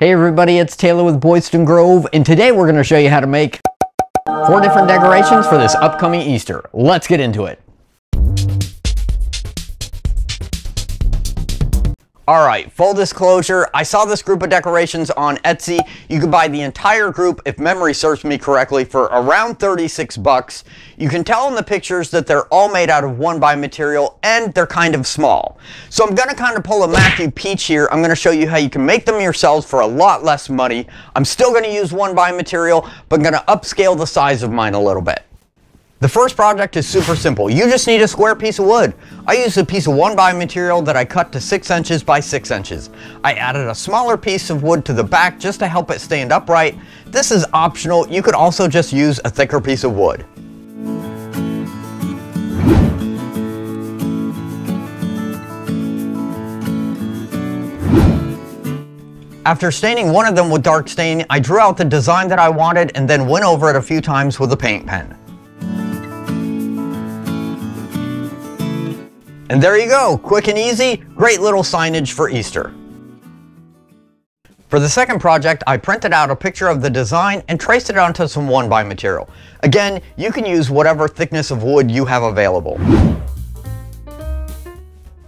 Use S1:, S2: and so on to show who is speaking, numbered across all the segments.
S1: Hey everybody, it's Taylor with Boydston Grove, and today we're going to show you how to make four different decorations for this upcoming Easter. Let's get into it. All right, full disclosure, I saw this group of decorations on Etsy. You can buy the entire group, if memory serves me correctly, for around 36 bucks. You can tell in the pictures that they're all made out of one by material and they're kind of small. So I'm gonna kind of pull a Matthew Peech here. I'm gonna show you how you can make them yourselves for a lot less money. I'm still gonna use one by material, but I'm gonna upscale the size of mine a little bit. The first project is super simple. You just need a square piece of wood. I used a piece of 1 by material that I cut to 6 inches by 6 inches. I added a smaller piece of wood to the back just to help it stand upright. This is optional. You could also just use a thicker piece of wood. After staining one of them with dark stain, I drew out the design that I wanted and then went over it a few times with a paint pen. And there you go, quick and easy, great little signage for Easter. For the second project, I printed out a picture of the design and traced it onto some 1x material. Again, you can use whatever thickness of wood you have available.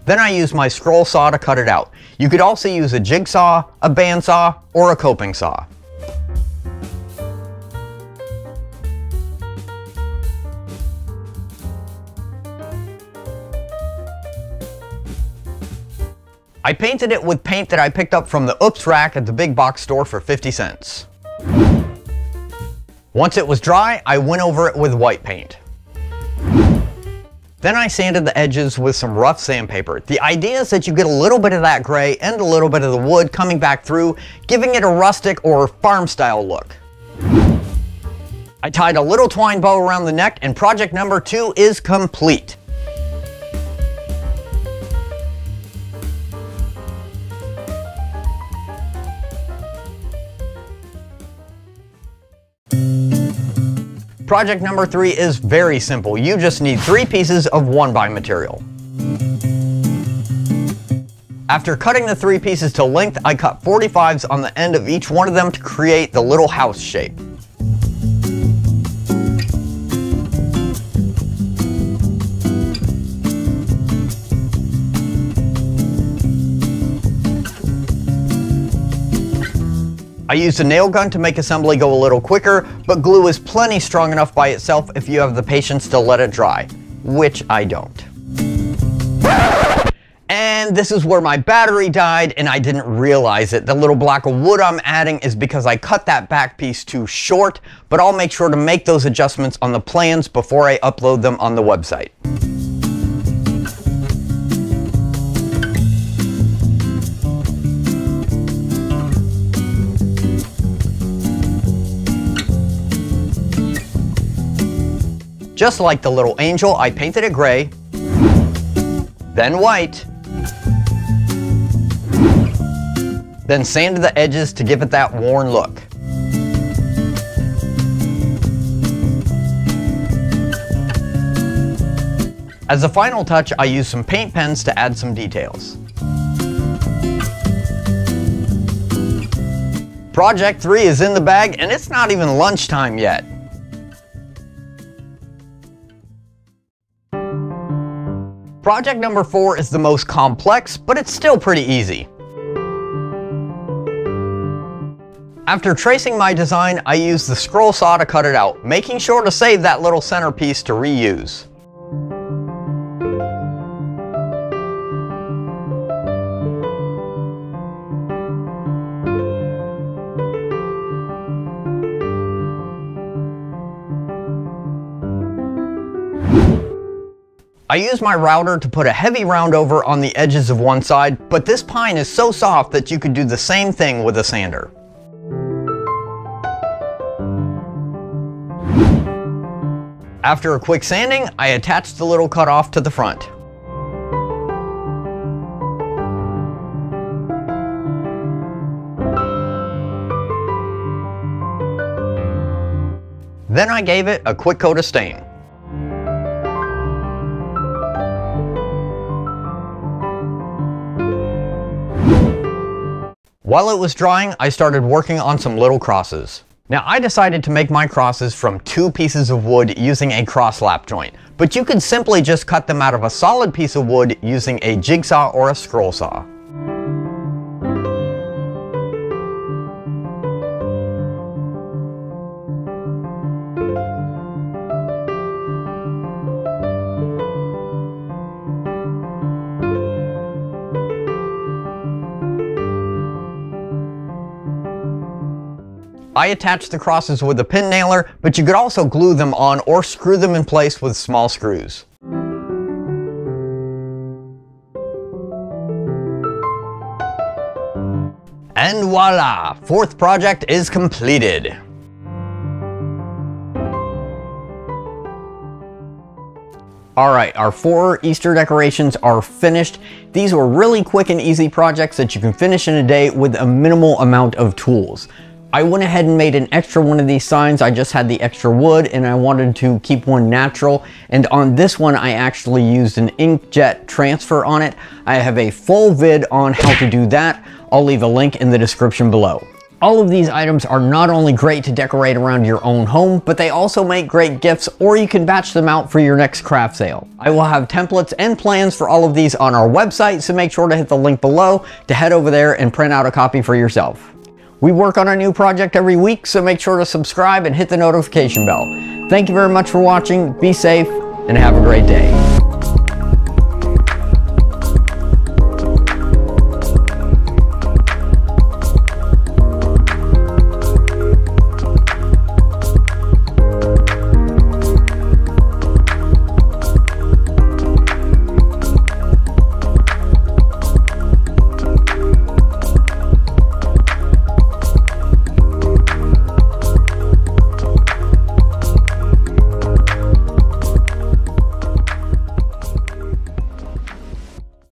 S1: Then I used my scroll saw to cut it out. You could also use a jigsaw, a bandsaw, or a coping saw. I painted it with paint that I picked up from the Oops rack at the big box store for 50 cents. Once it was dry, I went over it with white paint. Then I sanded the edges with some rough sandpaper. The idea is that you get a little bit of that gray and a little bit of the wood coming back through, giving it a rustic or farm style look. I tied a little twine bow around the neck and project number two is complete. Project number three is very simple. You just need three pieces of one by material. After cutting the three pieces to length, I cut 45s on the end of each one of them to create the little house shape. I used a nail gun to make assembly go a little quicker, but glue is plenty strong enough by itself if you have the patience to let it dry, which I don't. And this is where my battery died and I didn't realize it. The little block of wood I'm adding is because I cut that back piece too short, but I'll make sure to make those adjustments on the plans before I upload them on the website. Just like the little angel, I painted it gray, then white, then sanded the edges to give it that worn look. As a final touch, I used some paint pens to add some details. Project 3 is in the bag and it's not even lunchtime yet. Project number four is the most complex, but it's still pretty easy. After tracing my design, I used the scroll saw to cut it out, making sure to save that little centerpiece to reuse. I use my router to put a heavy round over on the edges of one side, but this pine is so soft that you could do the same thing with a sander. After a quick sanding, I attached the little cutoff to the front. Then I gave it a quick coat of stain. While it was drying, I started working on some little crosses. Now I decided to make my crosses from two pieces of wood using a cross lap joint, but you could simply just cut them out of a solid piece of wood using a jigsaw or a scroll saw. I attached the crosses with a pin nailer, but you could also glue them on or screw them in place with small screws. And voila! Fourth project is completed. Alright, our four Easter decorations are finished. These were really quick and easy projects that you can finish in a day with a minimal amount of tools. I went ahead and made an extra one of these signs. I just had the extra wood and I wanted to keep one natural. And on this one, I actually used an inkjet transfer on it. I have a full vid on how to do that. I'll leave a link in the description below. All of these items are not only great to decorate around your own home, but they also make great gifts or you can batch them out for your next craft sale. I will have templates and plans for all of these on our website, so make sure to hit the link below to head over there and print out a copy for yourself. We work on a new project every week, so make sure to subscribe and hit the notification bell. Thank you very much for watching, be safe, and have a great day.